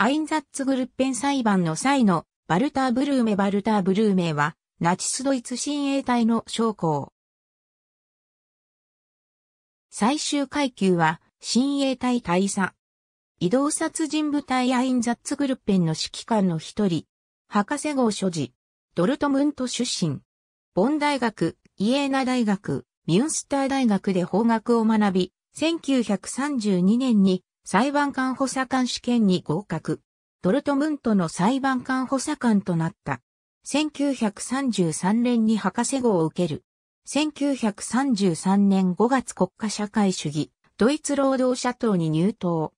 アインザッツグルッペン裁判の際のバルター・ブルーメ・バルター・ブルーメはナチスドイツ親衛隊の将校。最終階級は親衛隊大佐。移動殺人部隊アインザッツグルッペンの指揮官の一人。博士号所持。ドルトムント出身。ボン大学、イエーナ大学、ミュンスター大学で法学を学び、1932年に裁判官補佐官試験に合格。ドルトムントの裁判官補佐官となった。1933年に博士号を受ける。1933年5月国家社会主義、ドイツ労働者党に入党。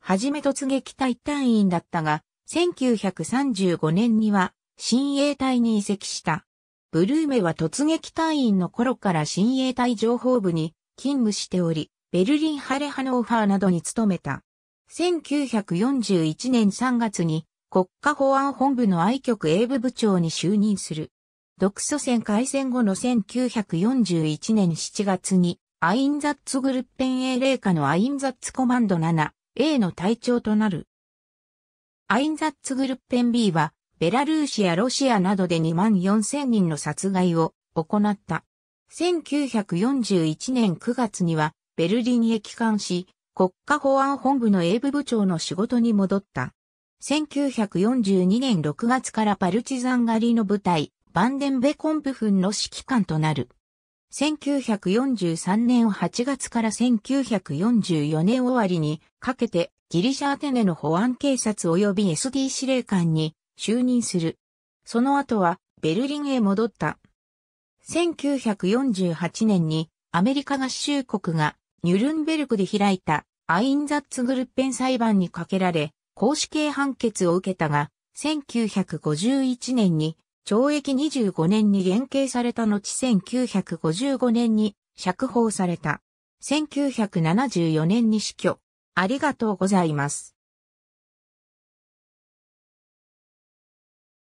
はじめ突撃隊隊員だったが、1935年には親衛隊に移籍した。ブルーメは突撃隊員の頃から親衛隊情報部に勤務しており、ベルリンハレハノーファーなどに勤めた。1941年3月に国家保安本部の愛局英部部長に就任する。独ソ戦開戦後の1941年7月にアインザッツグルッペン A 霊下のアインザッツコマンド 7A の隊長となる。アインザッツグルッペン B はベラルーシやロシアなどで2万4千人の殺害を行った。1941年9月にはベルリンへ帰還し、国家保安本部の英部部長の仕事に戻った。1942年6月からパルチザン狩りの部隊、バンデンベコンプフンの指揮官となる。1943年8月から1944年終わりにかけてギリシャアテネの保安警察及び SD 司令官に就任する。その後はベルリンへ戻った。1948年にアメリカ合衆国がニュルンベルクで開いたアインザッツグルッペン裁判にかけられ、公式刑判決を受けたが、1951年に懲役25年に減刑された後1955年に釈放された。1974年に死去。ありがとうございます。